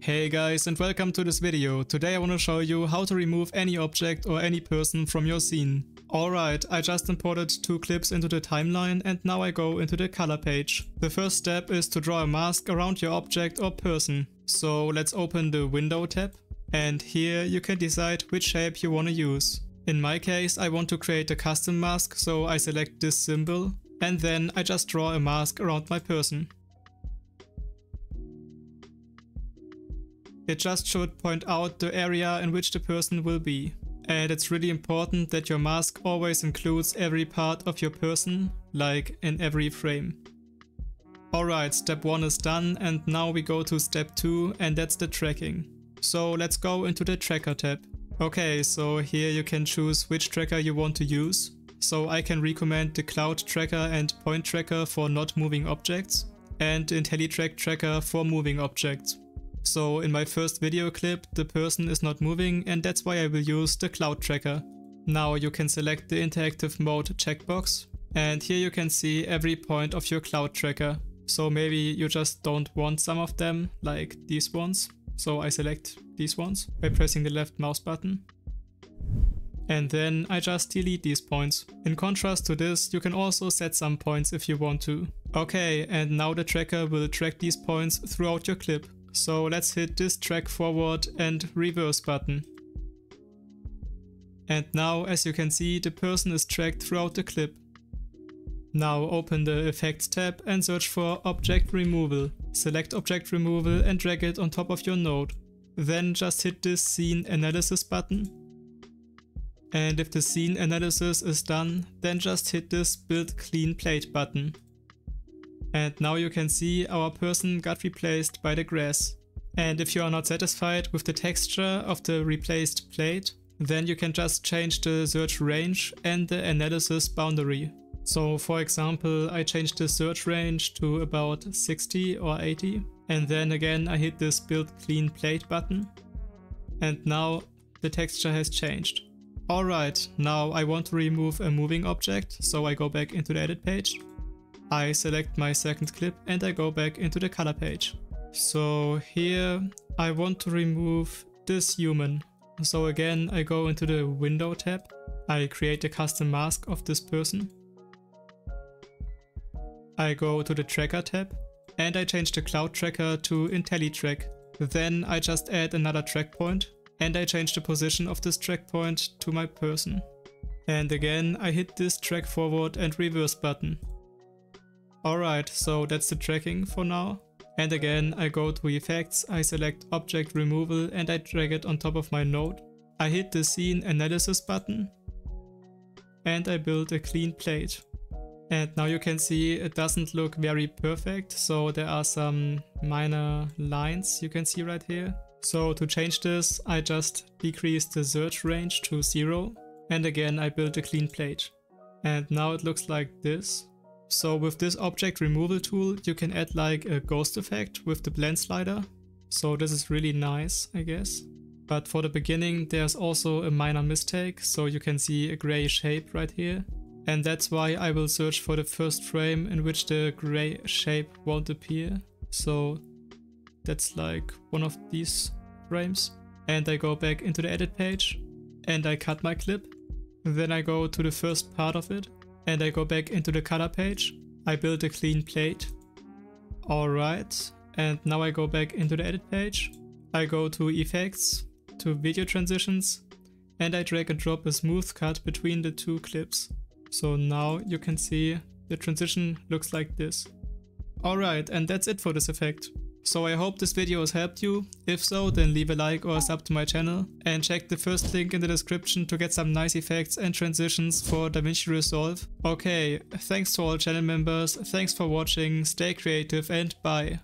Hey guys and welcome to this video. Today I want to show you how to remove any object or any person from your scene. Alright, I just imported two clips into the timeline and now I go into the color page. The first step is to draw a mask around your object or person. So let's open the window tab and here you can decide which shape you want to use. In my case I want to create a custom mask so I select this symbol and then I just draw a mask around my person. It just should point out the area in which the person will be. And it's really important that your mask always includes every part of your person, like in every frame. Alright, step 1 is done and now we go to step 2 and that's the tracking. So let's go into the tracker tab. Okay, so here you can choose which tracker you want to use. So I can recommend the cloud tracker and point tracker for not moving objects and IntelliTrack tracker for moving objects. So in my first video clip, the person is not moving and that's why I will use the cloud tracker. Now you can select the interactive mode checkbox and here you can see every point of your cloud tracker. So maybe you just don't want some of them, like these ones. So I select these ones by pressing the left mouse button. And then I just delete these points. In contrast to this, you can also set some points if you want to. Okay, and now the tracker will track these points throughout your clip. So let's hit this track forward and reverse button. And now as you can see the person is tracked throughout the clip. Now open the effects tab and search for object removal. Select object removal and drag it on top of your node. Then just hit this scene analysis button. And if the scene analysis is done, then just hit this build clean plate button. And now you can see our person got replaced by the grass. And if you are not satisfied with the texture of the replaced plate, then you can just change the search range and the analysis boundary. So for example, I changed the search range to about 60 or 80. And then again, I hit this build clean plate button. And now the texture has changed. Alright, now I want to remove a moving object, so I go back into the edit page I select my second clip and I go back into the color page. So here I want to remove this human. So again I go into the window tab, I create a custom mask of this person. I go to the tracker tab and I change the cloud tracker to IntelliTrack. Then I just add another track point and I change the position of this track point to my person. And again I hit this track forward and reverse button. Alright, so that's the tracking for now. And again, I go to effects, I select object removal and I drag it on top of my node. I hit the scene analysis button and I build a clean plate. And now you can see it doesn't look very perfect, so there are some minor lines you can see right here. So to change this, I just decrease the search range to zero. And again, I build a clean plate. And now it looks like this. So with this object removal tool, you can add like a ghost effect with the blend slider. So this is really nice, I guess. But for the beginning, there's also a minor mistake. So you can see a gray shape right here. And that's why I will search for the first frame in which the gray shape won't appear. So that's like one of these frames. And I go back into the edit page and I cut my clip. Then I go to the first part of it and I go back into the color page. I build a clean plate. Alright, and now I go back into the edit page. I go to effects, to video transitions, and I drag and drop a smooth cut between the two clips. So now you can see the transition looks like this. Alright, and that's it for this effect. So I hope this video has helped you. If so, then leave a like or a sub to my channel and check the first link in the description to get some nice effects and transitions for DaVinci Resolve. Okay, thanks to all channel members, thanks for watching, stay creative and bye.